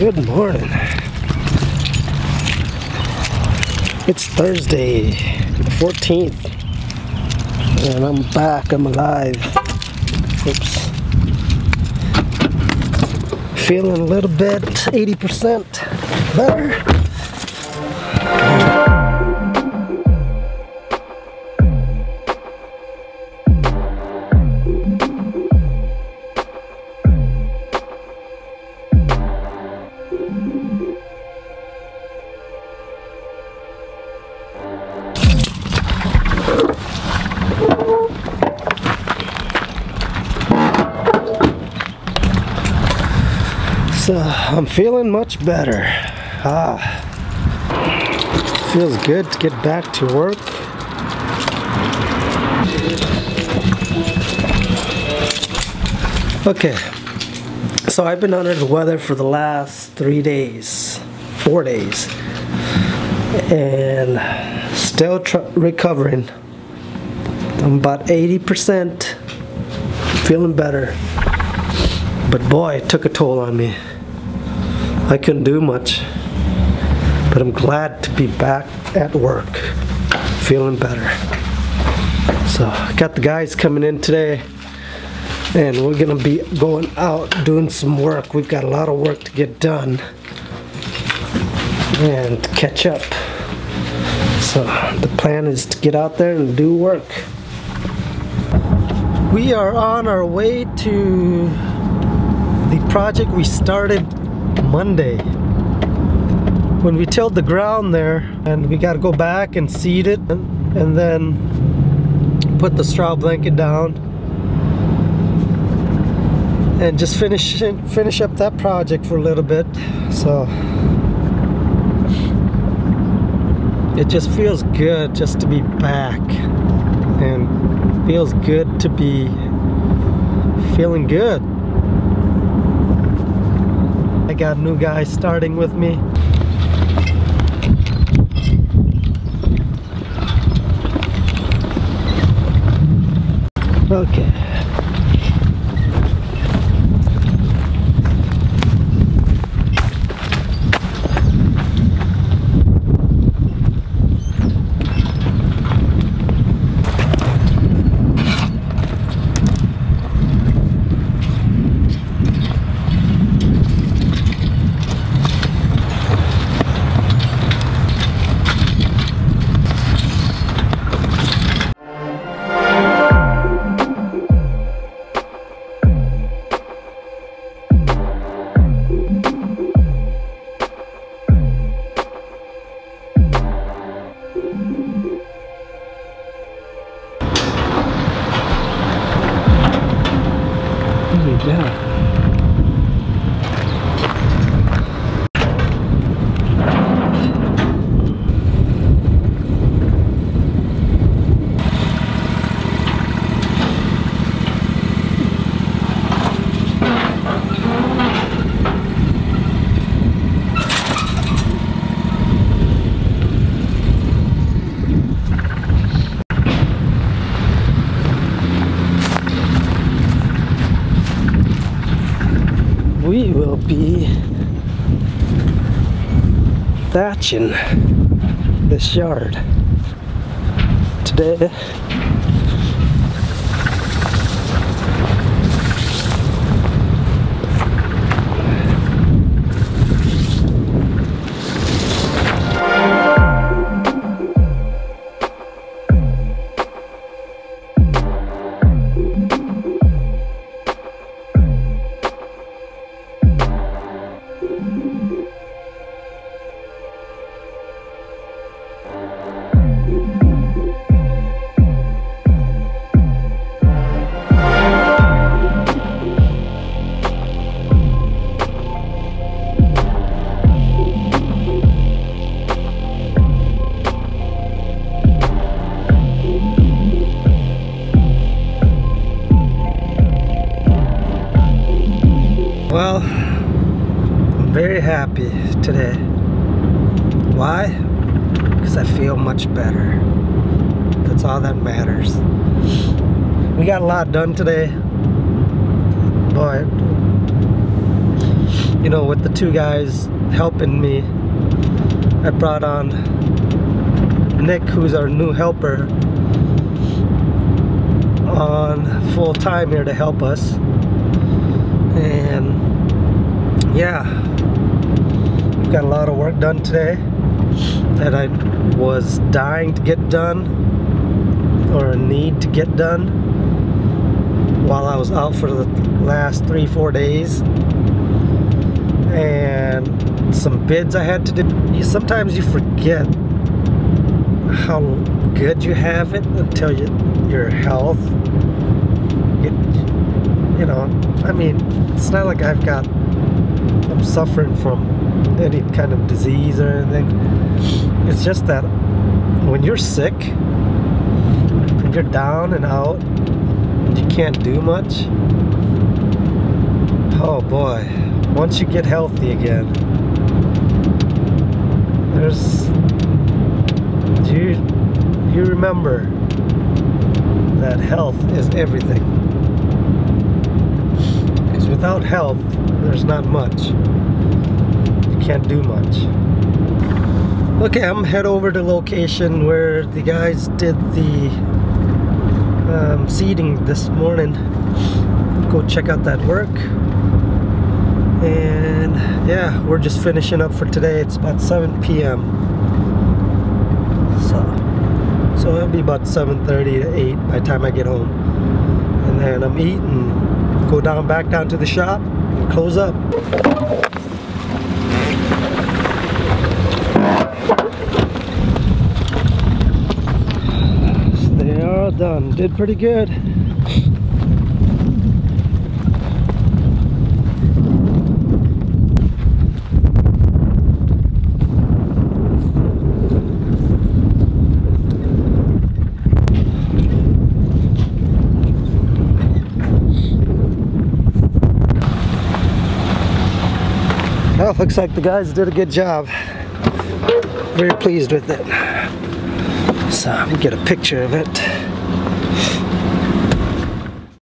Good morning. It's Thursday, the 14th, and I'm back. I'm alive. Oops. Feeling a little bit, 80% better. So I'm feeling much better. Ah, feels good to get back to work. Okay, so I've been under the weather for the last three days, four days, and still recovering. I'm about 80%, feeling better. But boy, it took a toll on me. I couldn't do much. But I'm glad to be back at work, feeling better. So, I got the guys coming in today, and we're gonna be going out doing some work. We've got a lot of work to get done and catch up. So, the plan is to get out there and do work. We are on our way to the project we started Monday. When we tilled the ground there and we got to go back and seed it and, and then put the straw blanket down and just finish finish up that project for a little bit. So it just feels good just to be back and feels good to be feeling good. I got new guys starting with me. Okay. Yeah. we will be thatching this yard today. Happy today. Why? Because I feel much better. That's all that matters. We got a lot done today. but you know, with the two guys helping me, I brought on Nick, who's our new helper, on full time here to help us. And yeah, got a lot of work done today that I was dying to get done or need to get done while I was out for the last three, four days. And some bids I had to do. Sometimes you forget how good you have it until you, your health. It, you know, I mean, it's not like I've got, I'm suffering from any kind of disease or anything. It's just that when you're sick and you're down and out and you can't do much, oh boy, once you get healthy again, there's you you remember that health is everything. Because without health, there's not much. Can't do much. Okay, I'm head over to location where the guys did the um, seeding this morning. Go check out that work. And yeah, we're just finishing up for today. It's about 7 p.m. So, so it'll be about 7.30 to 8 by the time I get home. And then I'm eating, go down back down to the shop and close up. They are done. Did pretty good. Well, looks like the guys did a good job. Very pleased with it. So, me get a picture of it.